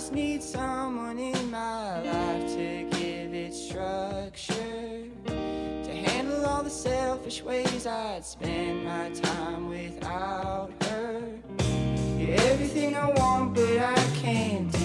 just need someone in my life to give it structure, to handle all the selfish ways I'd spend my time without her. You're everything I want, but I can't.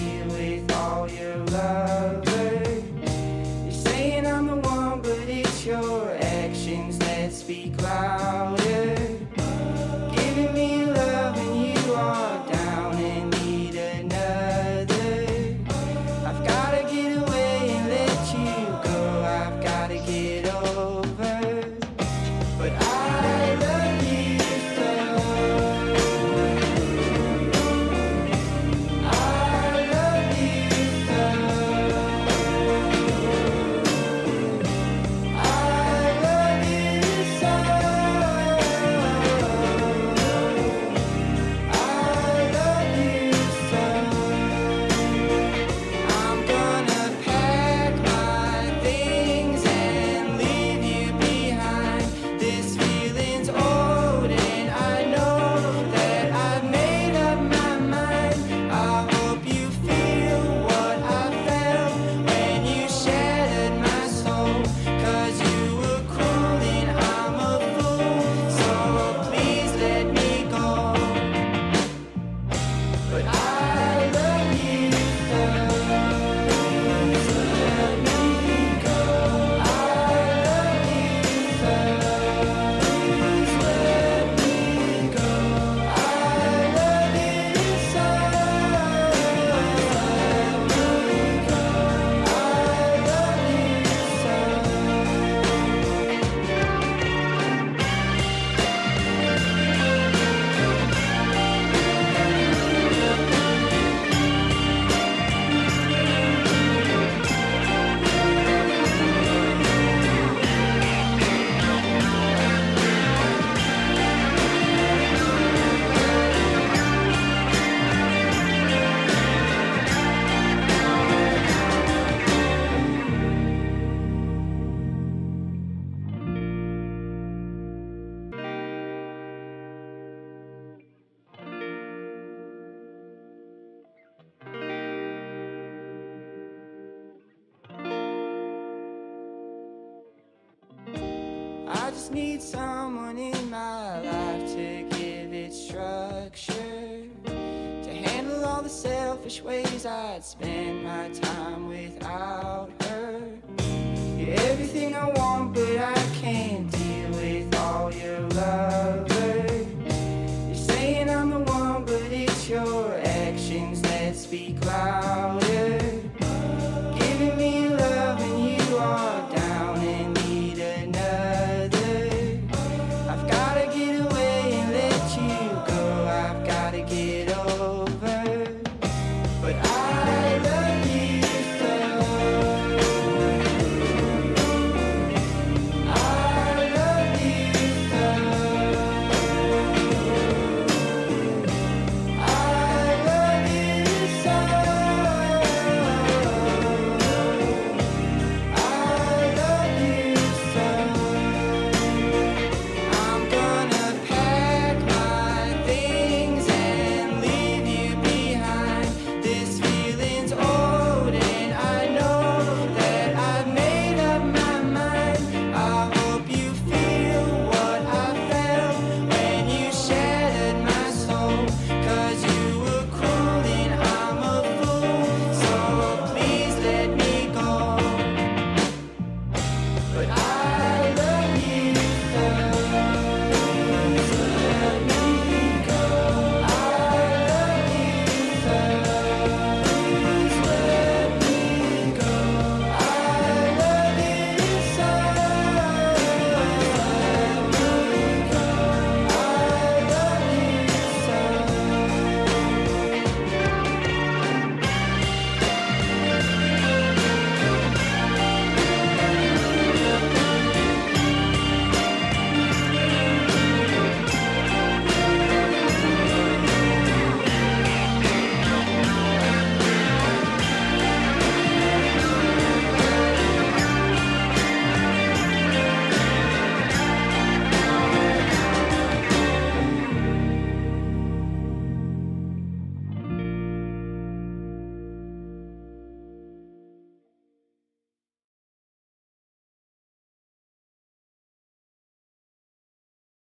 just need someone in my life to give it structure. To handle all the selfish ways I'd spend my time without her. You're everything I want, but I can't deal with all your love. You're saying I'm the one, but it's your actions that speak louder.